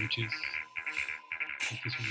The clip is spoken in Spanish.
noches. Esta es una